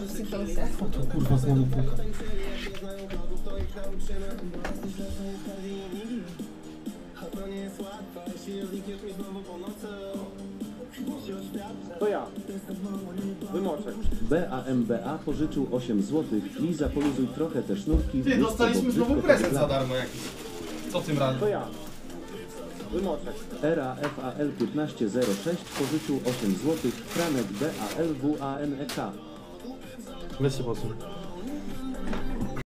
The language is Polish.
Rozsypał się. To kurwa znowu puka. To ja. Wymoczek. BAMBA pożyczył 8 zł. Liza poluzuj trochę te sznurki. Ty, dostaliśmy znowu prezent za darmo jakiś. Co tym razem? To ja. Wymoczek. Era FAL 1506 pożyczył 8 zł. Franek BAL Merci, Bronson.